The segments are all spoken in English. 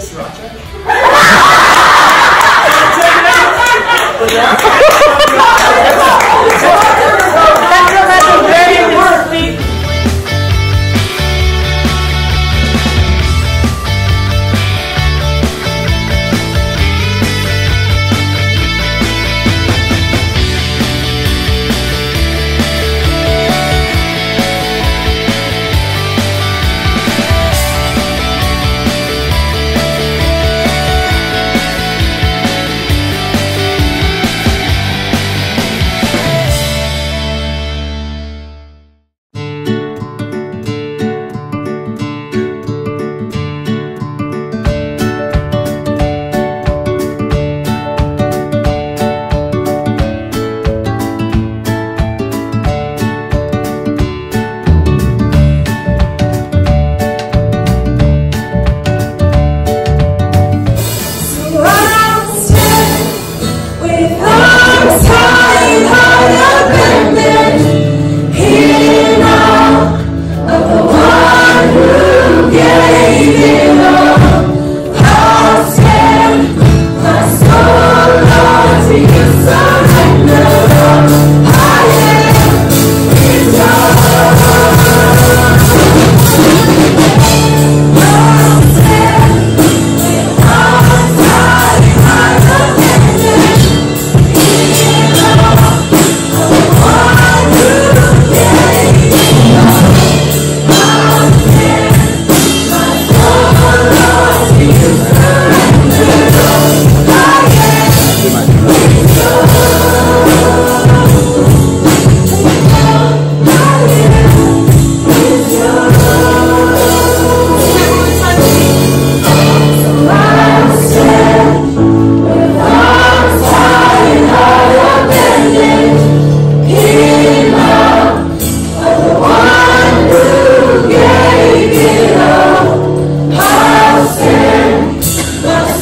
Russia.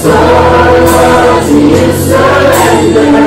So worthy is the